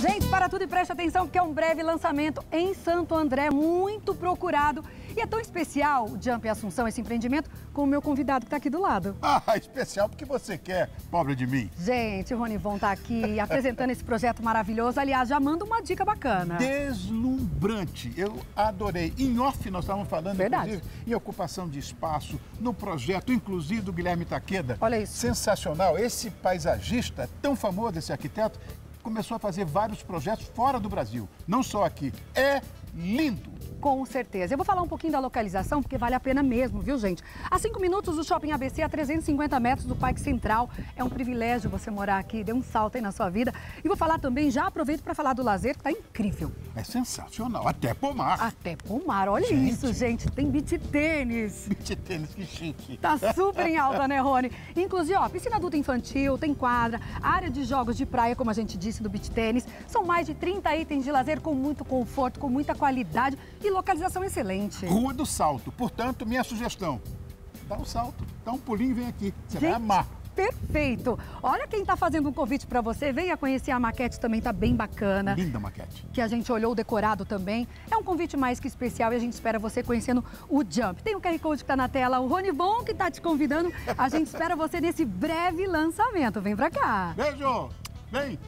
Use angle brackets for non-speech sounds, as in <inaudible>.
Gente, para tudo e preste atenção porque é um breve lançamento em Santo André, muito procurado. E é tão especial Jump Assunção, esse empreendimento, com o meu convidado que está aqui do lado. <laughs> Ah, especial porque você quer, pobre de mim. Gente, o Ronivon está aqui apresentando esse projeto maravilhoso. Aliás, já manda uma dica bacana. Deslumbrante. Eu adorei. Em off nós estávamos falando, Verdade. inclusive, em ocupação de espaço, no projeto, inclusive do Guilherme Taqueda. Olha isso. Sensacional. Esse paisagista, tão famoso, esse arquiteto, começou a fazer vários projetos fora do Brasil. Não só aqui. É lindo. Com certeza. Eu vou falar um pouquinho da localização, porque vale a pena mesmo, viu, gente? A cinco minutos do Shopping ABC, a 350 metros do Parque Central. É um privilégio você morar aqui, dê um salto aí na sua vida. E vou falar também, já aproveito para falar do lazer, que tá incrível. É sensacional. Até pomar. Até pomar, olha Gente. isso, gente. Tem beach tênis. <laughs> Beach tênis, que chique. Tá super em alta, né, Rony? Inclusive, ó, piscina adulta infantil, tem quadra, área de jogos de praia, como a gente disse, do beach tênis. São mais de 30 itens de lazer com muito conforto, com muita qualidade e localização excelente. Rua do Salto. Portanto, minha sugestão, dá um salto, dá um pulinho e vem aqui. Você vai Gente, amar. Perfeito. Olha quem tá fazendo um convite para você. Venha conhecer a maquete também, tá bem bacana. Linda maquete. que a gente olhou o decorado também. É um convite mais que especial e a gente espera você conhecendo o Jump. Tem o QR Code que está na tela, o Rony Bon que está te convidando. A gente espera você nesse breve lançamento. Vem pra cá. Beijo! Vem!